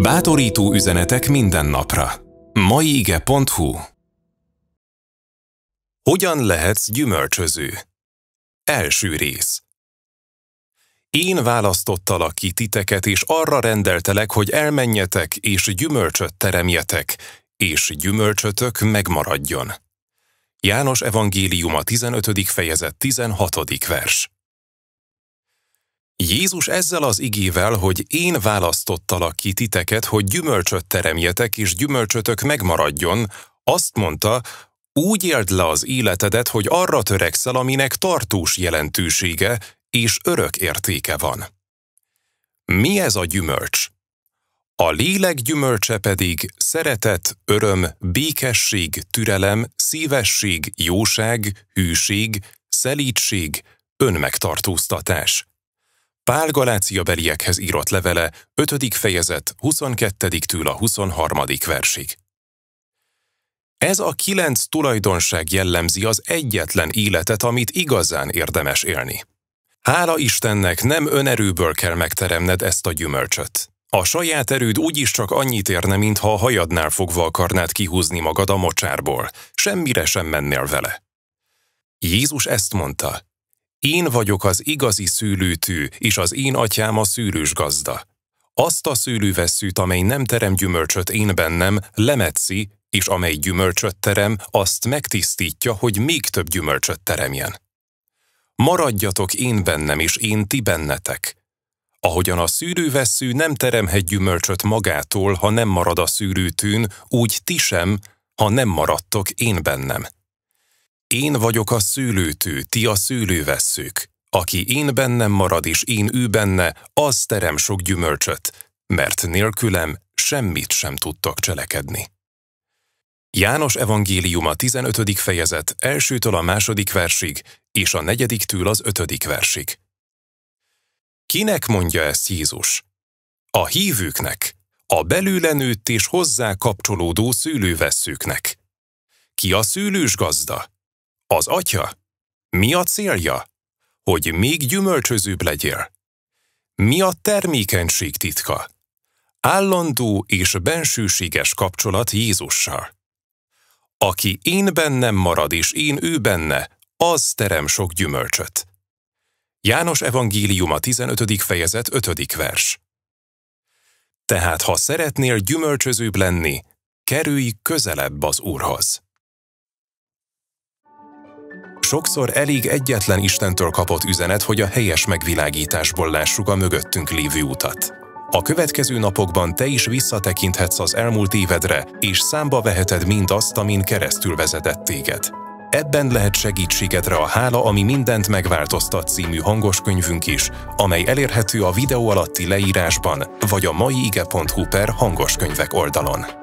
Bátorító üzenetek minden napra. maiige.hu Hogyan lehetsz gyümölcsöző? Első rész. Én választottalak ki titeket, és arra rendeltelek, hogy elmenjetek, és gyümölcsöt teremjetek, és gyümölcsötök megmaradjon. János evangéliuma 15. fejezet 16. vers. Jézus ezzel az igével, hogy én választottalak ki titeket, hogy gyümölcsöt teremjetek, és gyümölcsötök megmaradjon, azt mondta, úgy éld le az életedet, hogy arra törekszel, aminek tartós jelentősége és örök értéke van. Mi ez a gyümölcs? A lélek gyümölcse pedig szeretet, öröm, békesség, türelem, szívesség, jóság, hűség, szelítség, önmegtartóztatás. Pál Galácia beliekhez írott levele, 5. fejezet, 22-től a 23. versig. Ez a kilenc tulajdonság jellemzi az egyetlen életet, amit igazán érdemes élni. Hála Istennek nem önerőből kell megteremned ezt a gyümölcsöt. A saját erőd úgyis csak annyit érne, mintha a hajadnál fogva akarnád kihúzni magad a mocsárból. Semmire sem mennél vele. Jézus ezt mondta, én vagyok az igazi szűlőtű, és az én atyám a szűrős gazda. Azt a szűlővesszűt, amely nem terem gyümölcsöt én bennem, lemetszi, és amely gyümölcsöt terem, azt megtisztítja, hogy még több gyümölcsöt teremjen. Maradjatok én bennem, és én ti bennetek. Ahogyan a szűrővesszű nem teremhet gyümölcsöt magától, ha nem marad a szűrőtűn, úgy ti sem, ha nem maradtok én bennem. Én vagyok a szőlőtő, ti a szőlővesszők. Aki én bennem marad és én ő benne, az terem sok gyümölcsöt, mert nélkülem semmit sem tudtok cselekedni. János evangéliuma 15. fejezet elsőtől a második versig, és a negyediktől az ötödik versig. Kinek mondja ezt Jézus? A hívőknek, a belőle nőtt és hozzá kapcsolódó szőlővesszőknek. Ki a szőlős gazda? Az atya? Mi a célja? Hogy még gyümölcsözőbb legyél. Mi a termékenység titka? Állandó és bensőséges kapcsolat Jézussal. Aki én bennem marad és én ő benne, az terem sok gyümölcsöt. János evangéliuma 15. fejezet 5. vers. Tehát ha szeretnél gyümölcsözőbb lenni, kerülj közelebb az Úrhoz. Sokszor elég egyetlen Istentől kapott üzenet, hogy a helyes megvilágításból lássuk a mögöttünk lévő utat. A következő napokban te is visszatekinthetsz az elmúlt évedre, és számba veheted mindazt, amin keresztül vezetett téged. Ebben lehet segítségedre a Hála, ami mindent megváltoztat című hangos könyvünk is, amely elérhető a videó alatti leírásban, vagy a maiige.hu per hangoskönyvek oldalon.